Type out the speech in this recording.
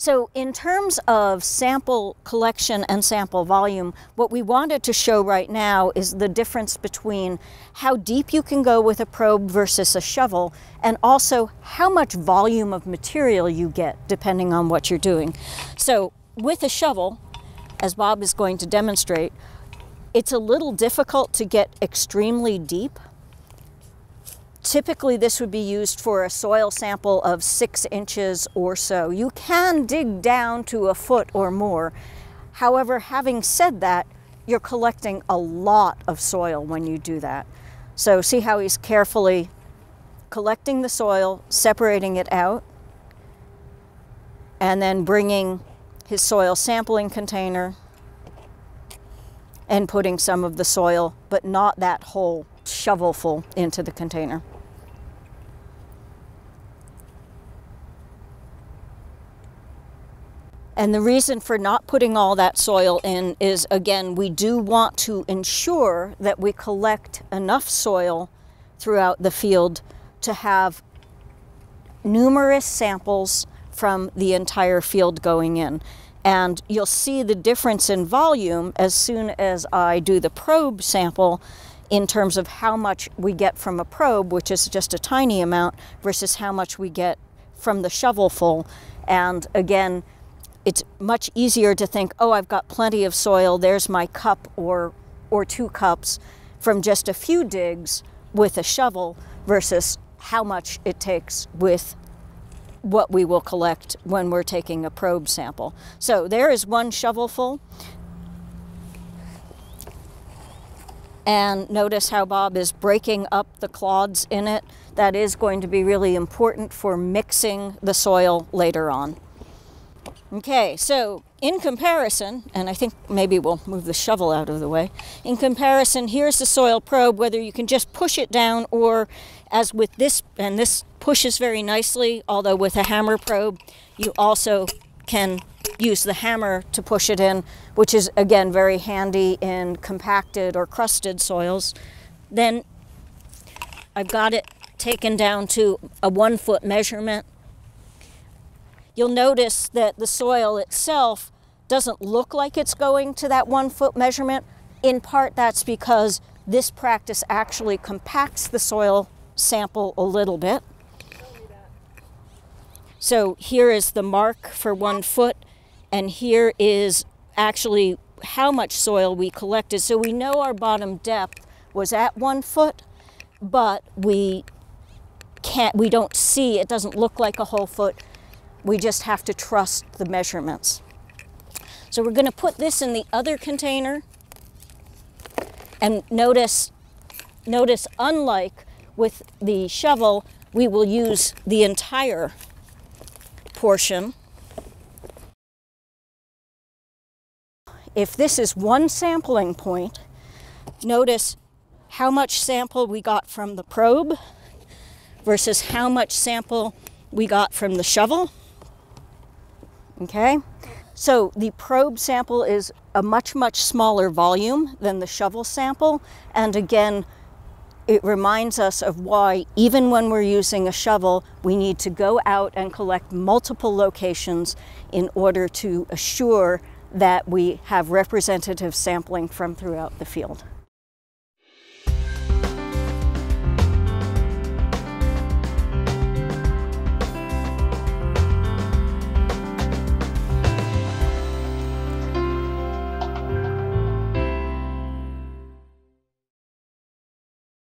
So in terms of sample collection and sample volume, what we wanted to show right now is the difference between how deep you can go with a probe versus a shovel, and also how much volume of material you get depending on what you're doing. So with a shovel, as Bob is going to demonstrate, it's a little difficult to get extremely deep Typically, this would be used for a soil sample of six inches or so. You can dig down to a foot or more. However, having said that, you're collecting a lot of soil when you do that. So see how he's carefully collecting the soil, separating it out, and then bringing his soil sampling container and putting some of the soil, but not that whole shovelful into the container. And the reason for not putting all that soil in is, again, we do want to ensure that we collect enough soil throughout the field to have numerous samples from the entire field going in. And you'll see the difference in volume as soon as I do the probe sample in terms of how much we get from a probe, which is just a tiny amount, versus how much we get from the shovelful. And again, it's much easier to think, oh, I've got plenty of soil, there's my cup or, or two cups from just a few digs with a shovel versus how much it takes with what we will collect when we're taking a probe sample. So there is one shovelful. And notice how Bob is breaking up the clods in it. That is going to be really important for mixing the soil later on. Okay, so in comparison, and I think maybe we'll move the shovel out of the way. In comparison, here's the soil probe, whether you can just push it down or as with this, and this pushes very nicely, although with a hammer probe, you also can use the hammer to push it in, which is again very handy in compacted or crusted soils. Then I've got it taken down to a one foot measurement you'll notice that the soil itself doesn't look like it's going to that one foot measurement. In part, that's because this practice actually compacts the soil sample a little bit. So here is the mark for one foot, and here is actually how much soil we collected. So we know our bottom depth was at one foot, but we can't, we don't see, it doesn't look like a whole foot we just have to trust the measurements. So we're going to put this in the other container. And notice, notice unlike with the shovel, we will use the entire portion. If this is one sampling point, notice how much sample we got from the probe versus how much sample we got from the shovel. Okay? So the probe sample is a much, much smaller volume than the shovel sample. And again, it reminds us of why, even when we're using a shovel, we need to go out and collect multiple locations in order to assure that we have representative sampling from throughout the field.